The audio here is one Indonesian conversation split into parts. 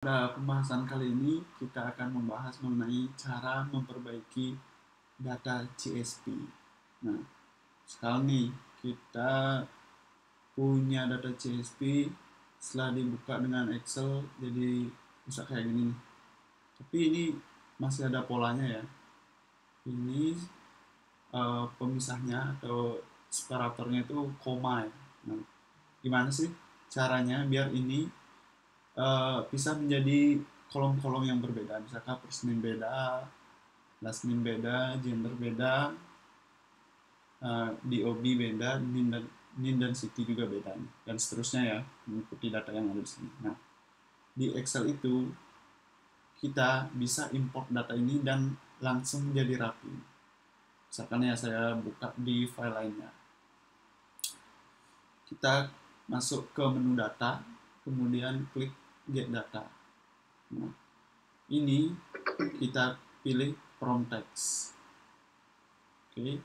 Pada pembahasan kali ini kita akan membahas mengenai cara memperbaiki data CSP. Nah, sekarang nih kita punya data CSP setelah dibuka dengan Excel jadi bisa kayak gini. Tapi ini masih ada polanya ya. Ini uh, pemisahnya atau separatornya itu koma ya. Nah, gimana sih caranya biar ini uh, bisa menjadi kolom-kolom yang berbeda. Misalkan first beda last name beda gender beda uh, DOB beda NIM dan NIM dan city juga beda dan seterusnya ya mengikuti data yang ada di sini. Nah di Excel itu kita bisa import data ini dan langsung jadi rapi. Misalkan ya saya buka di file lainnya. Kita masuk ke menu data kemudian klik get data. Nah, ini kita pilih from text. Oke.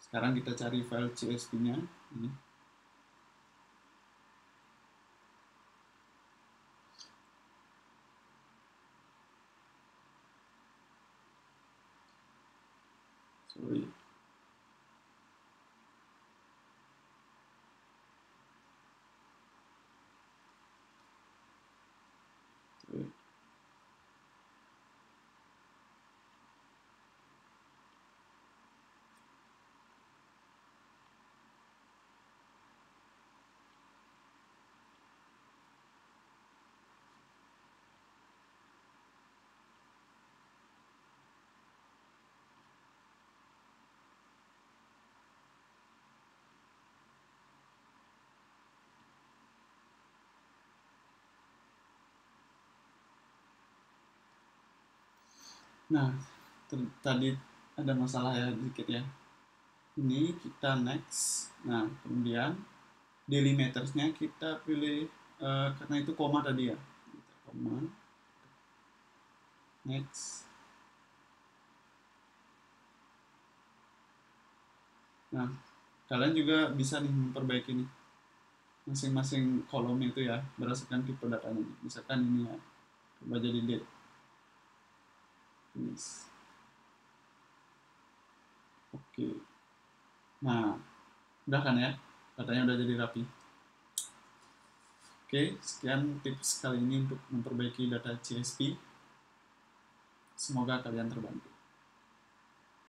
Sekarang kita cari file CSV-nya. Ini. Sorry. Nah, tadi ada masalah ya sedikit ya. Ini kita next. Nah, kemudian delimitersnya kita pilih uh, karena itu koma tadi ya. Koma. Next. Nah, kalian juga bisa nih memperbaiki nih masing-masing kolom itu ya berdasarkan tipe datanya. Misalkan ini ya, coba jadi date Yes. Oke. Nah, udah kan ya? Katanya udah jadi rapi. Oke, sekian tips kali ini untuk memperbaiki data CSP. Semoga kalian terbantu.